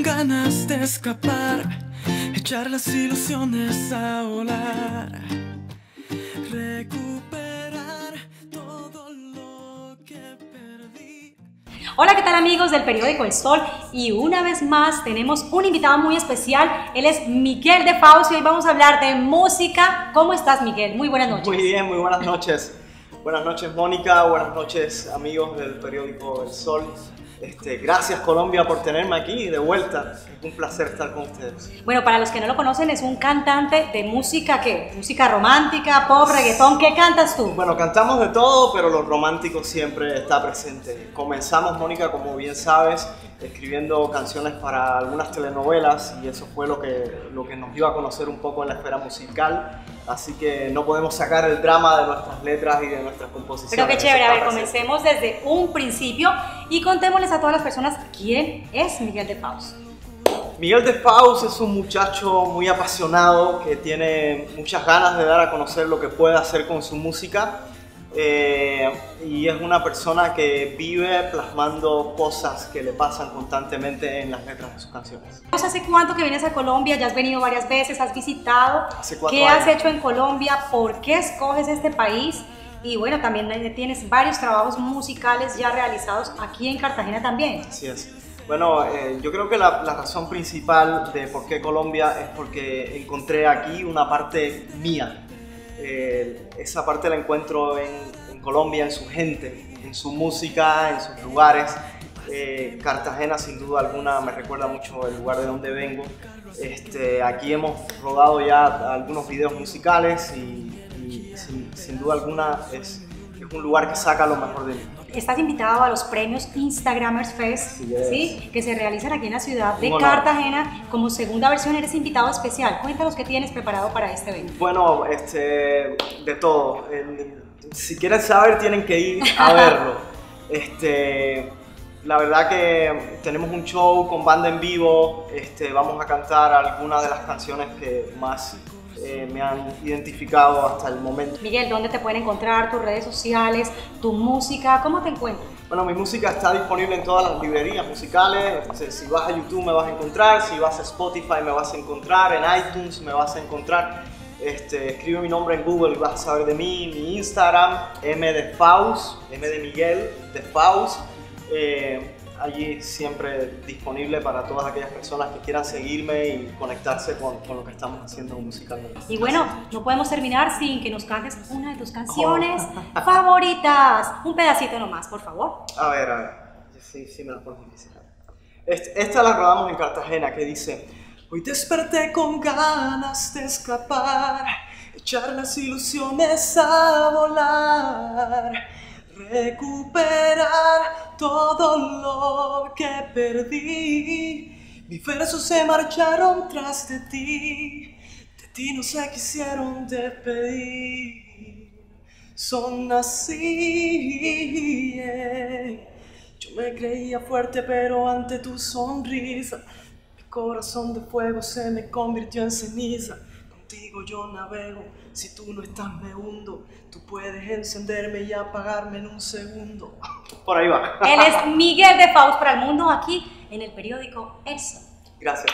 con ganas de escapar, echar las ilusiones a volar, recuperar todo lo que perdí. Hola, ¿qué tal amigos del periódico El Sol? Y una vez más tenemos un invitado muy especial. Él es Miguel de Fausto y hoy vamos a hablar de música. ¿Cómo estás, Miguel? Muy buenas noches. Muy bien, muy buenas noches. Buenas noches, Mónica. Buenas noches, amigos del periódico El Sol. Este, gracias Colombia por tenerme aquí de vuelta. Es un placer estar con ustedes. Bueno, para los que no lo conocen, es un cantante de música, ¿qué? Música romántica, pop, reggaetón. ¿Qué cantas tú? Bueno, cantamos de todo, pero lo romántico siempre está presente. Comenzamos, Mónica, como bien sabes, escribiendo canciones para algunas telenovelas y eso fue lo que, lo que nos dio a conocer un poco en la esfera musical. Así que no podemos sacar el drama de nuestras letras y de nuestras composiciones. Pero qué chévere, a ver, comencemos desde un principio y contémosles a todas las personas quién es Miguel de Fausto. Miguel de Faust es un muchacho muy apasionado que tiene muchas ganas de dar a conocer lo que puede hacer con su música eh, y es una persona que vive plasmando cosas que le pasan constantemente en las letras de sus canciones. ¿Hace cuánto que vienes a Colombia? Ya has venido varias veces, has visitado. Hace ¿Qué has años. hecho en Colombia? ¿Por qué escoges este país? Y bueno, también tienes varios trabajos musicales ya realizados aquí en Cartagena también. Así es. Bueno, eh, yo creo que la, la razón principal de por qué Colombia es porque encontré aquí una parte mía. Eh, esa parte la encuentro en, Colombia, en su gente, en su música, en sus lugares. Eh, Cartagena sin duda alguna me recuerda mucho el lugar de donde vengo. Este, aquí hemos rodado ya algunos videos musicales y, sin, duda alguna es un lugar que saca lo mejor de mí. Estás invitado a los premios Instagramers Fest. ¿sí? que se realizan aquí en la ciudad de. Cartagena. Como segunda versión eres invitado especial. Cuéntanos qué tienes preparado para este evento. Bueno, este, de todo. Si quieren saber, tienen que ir a verlo. Este, la verdad que tenemos un show con banda en vivo. Este, vamos a cantar algunas de las canciones que más eh, me han identificado hasta el momento. Miguel, ¿dónde te pueden encontrar? Tus redes sociales, tu música, ¿cómo te encuentras? Bueno, mi música está disponible en todas las librerías musicales. Si vas a YouTube me vas a encontrar, si vas a Spotify me vas a encontrar, en iTunes me vas a encontrar. Este, escribe mi nombre en Google y vas a saber de mí. Mi Instagram, M de Faust, M de Miguel, de Faust. Eh, allí siempre disponible para todas aquellas personas que quieran seguirme y conectarse con, con lo que estamos haciendo musicalmente. Y bueno, no podemos terminar sin que nos cantes una de tus canciones favoritas. Un pedacito nomás, por favor. A ver, a ver. Sí, sí, me la pones difícil. Esta la rodamos en Cartagena, que dice: Hoy desperté con ganas de escapar, echar las ilusiones a volar, recuperar todo lo que perdí. Mis versos se marcharon tras de ti, de ti no se quisieron despedir. Son así. yeah. Yo me creía fuerte, pero ante tu sonrisa, mi corazón de fuego se me convirtió en ceniza. Contigo yo navego, si tú no estás me hundo. Tú puedes encenderme y apagarme en un segundo. Por ahí va. Él es Miguel de Faust para el mundo aquí en el periódico Sol. Gracias.